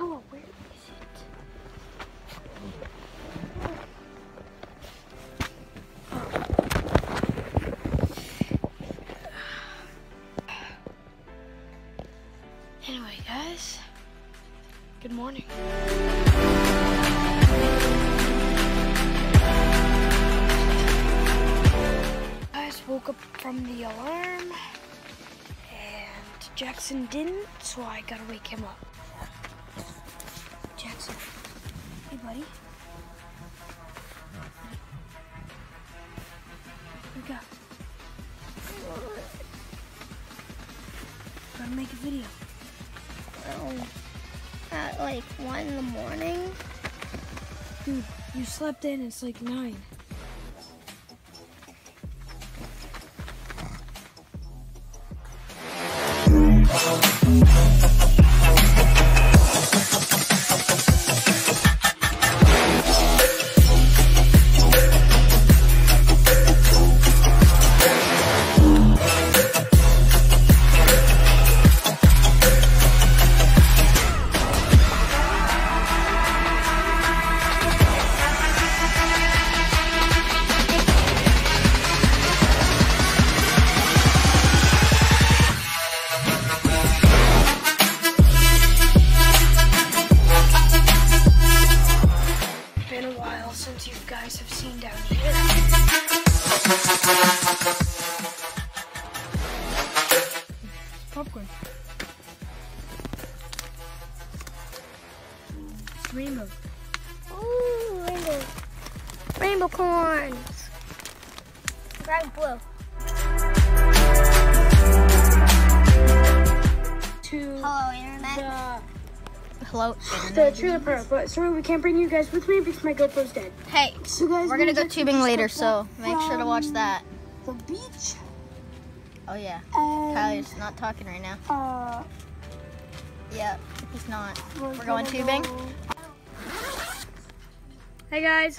Bella, where is it? Anyway, guys, good morning. Guys woke up from the alarm and Jackson didn't, so I gotta wake him up. Jackson. Hey, buddy. Wake up. Gotta make a video. Oh, at like one in the morning. Dude, you slept in, it's like nine. Been rainbow. Ooh, rainbow, rainbow corns. Grab blue. To Hello, internet. the, Hello. the trailer park, but sorry we can't bring you guys with me because my GoPro's dead. Hey, So guys, we're gonna go tubing later, so make sure to watch that. The beach Oh yeah, and Kyler's not talking right now. uh, Yeah, he's not. we're, We're going tubing? go- Hey guys.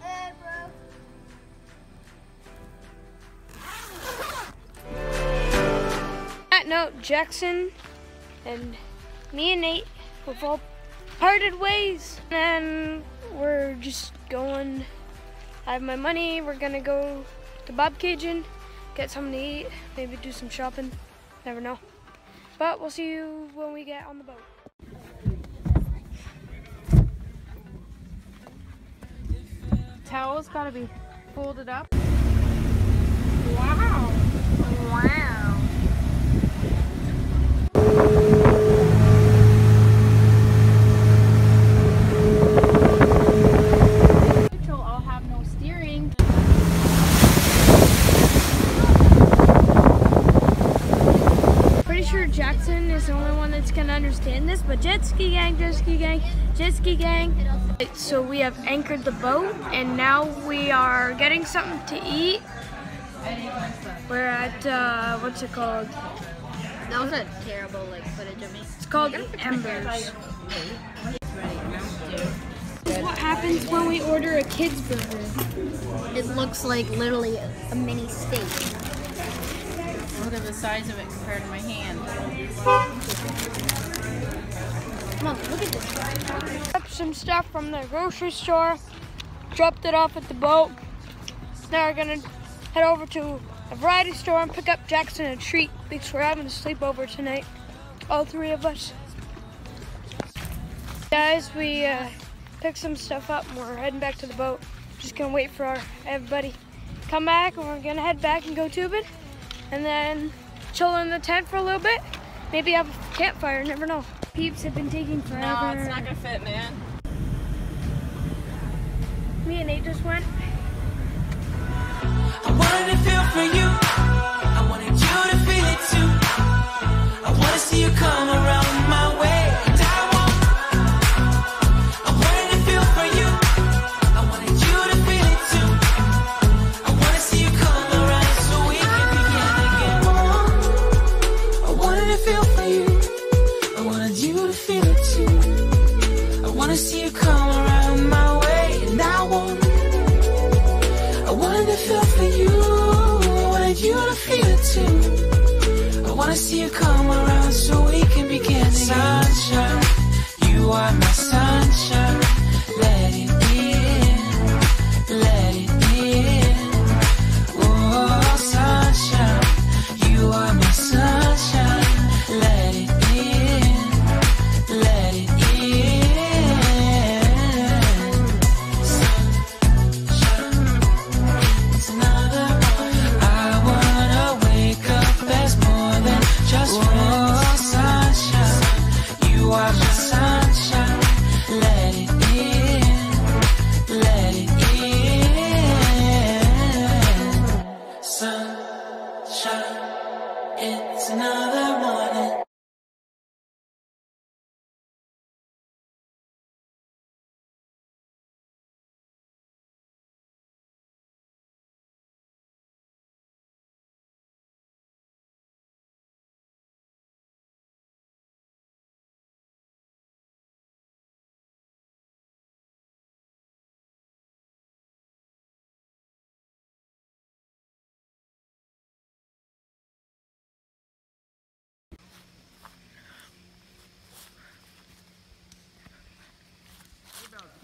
Hey, bro. that note, Jackson and me and Nate have all parted ways. And we're just going. I have my money. We're gonna go to Bob Cajun, get something to eat, maybe do some shopping. Never know. But we'll see you when we get on the boat. Towels gotta be folded up. Wow. Wow. Neutral, I'll have no steering. Pretty sure Jackson is the only one that's gonna understand this, but jet ski gang, jet ski gang, jet ski gang. So we have anchored the boat, and now we are getting something to eat. We're at uh, what's it called? That was a terrible like footage of me. It's called Embers. What happens when we order a kids burger? It looks like literally A mini steak. Look at the size of it compared to my hand. On, look at this. Some stuff from the grocery store, dropped it off at the boat. Now we're gonna head over to a variety store and pick up Jackson a treat because we're having a sleepover tonight. All three of us. Guys, we uh, picked some stuff up and we're heading back to the boat. Just gonna wait for our everybody come back and we're gonna head back and go tubing and then chill in the tent for a little bit. Maybe have a campfire, never know. Peeps have been taking forever. No, it's not gonna fit, man. Me and Nate just went. I wanted to feel for you. I wanted you to feel it too. I wanna see you come around you come around my way, and I want. I to feel for you. I wanted you to feel too. I wanna see you come around so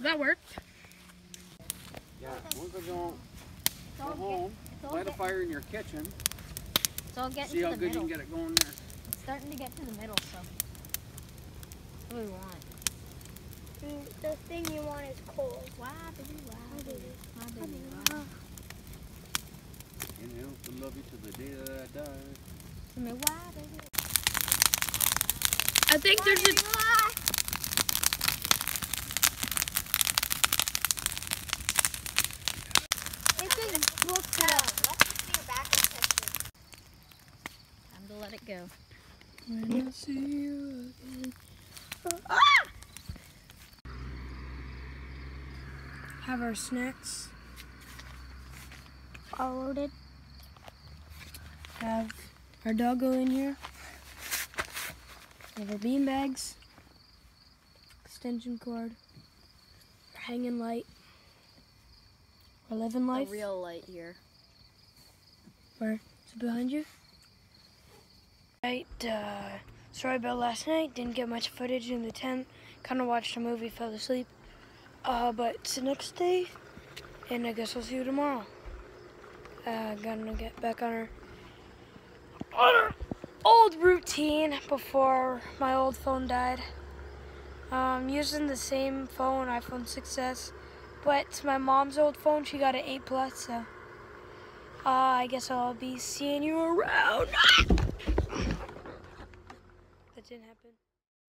That worked. Yeah, once I go, go home, light a fire in your kitchen, It's all getting see how the good you can get it going there. It's starting to get to the middle, so. What do we want? Mm, The thing you want is cold. Inhale to love you to the day that I die. I think there's a It just looks out. Let's see your background picture. Time to let it go. When I see you again. Have our snacks. All loaded. Have our doggo in here. Have our bean bags. Extension cord. Our hanging light. Our living A life. real light here. Where? Is it behind you? Right, uh, sorry about last night. Didn't get much footage in the tent. Kind of watched a movie, fell asleep. Uh, but it's the next day, and I guess I'll see you tomorrow. Uh, gonna get back on our, on our old routine before my old phone died. Um, using the same phone, iPhone 6s, but it's my mom's old phone. She got an 8 Plus, so. Uh, I guess I'll be seeing you around. that didn't happen.